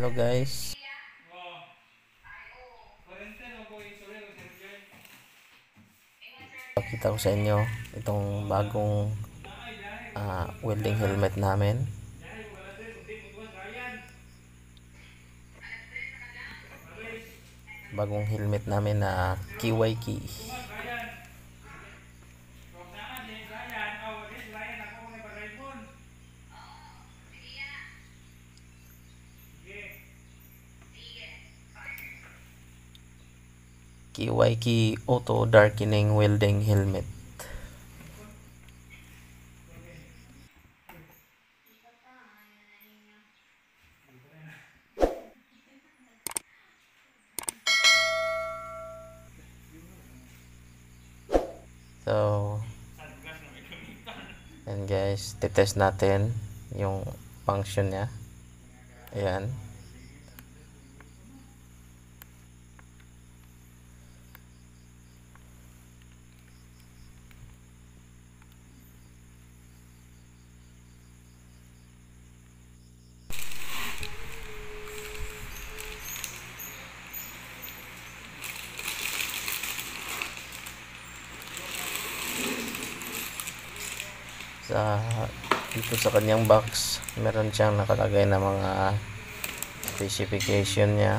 Hello guys. Pakita ko sa inyo itong bagong ah, welding helmet namin. Bagong helmet namin na KYK. KYK Auto Darkening Welding Helmet. So, and guys, titest natin yung function niya. Ayan. Sa dito sa kanyang box meron siyang nakalagay na mga specification niya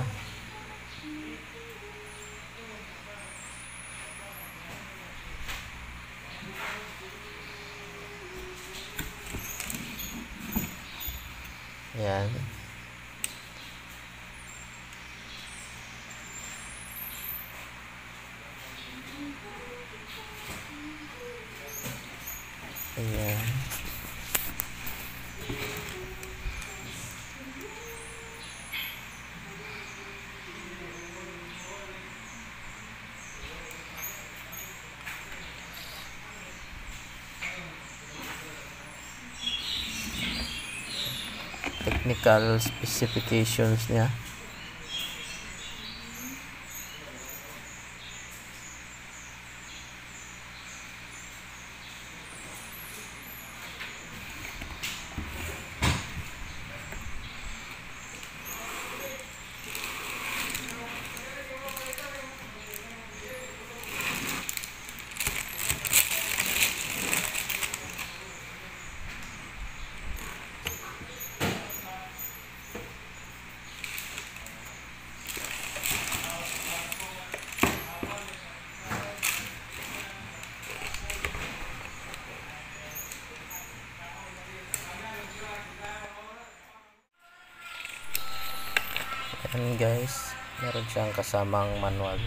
yan Ayan. Technical specifications niya. Ayan guys, meron siyang kasamang manual.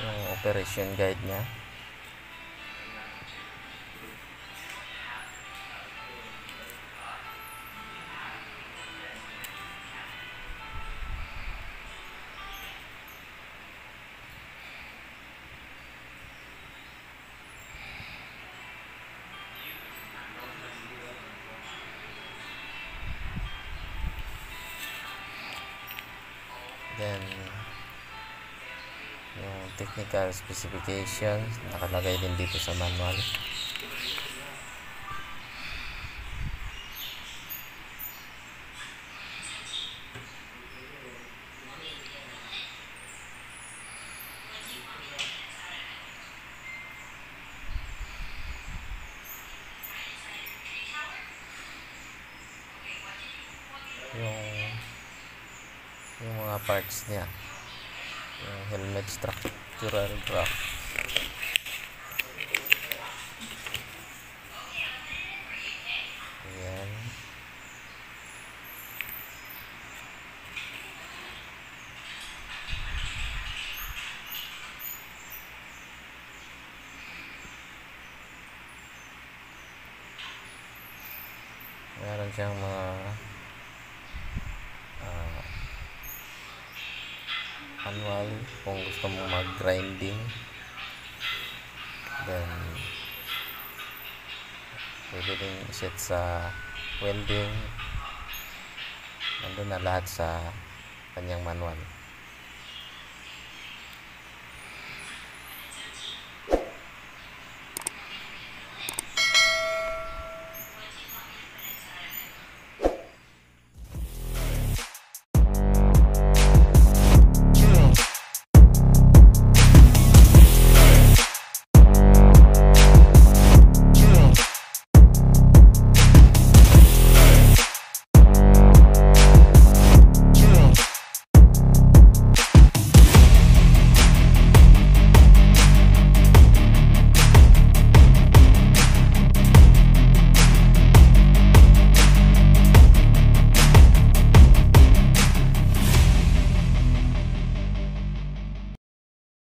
Yung operation guide niya. Yung technical specifications, nakalagay din dito sa manual. Yung yung mga parts niya yung helmet structural block ayan. Meron siyang mga manual kung gusto mo mag grinding then pwede din set sa welding. Nandun na lahat sa kanyang manual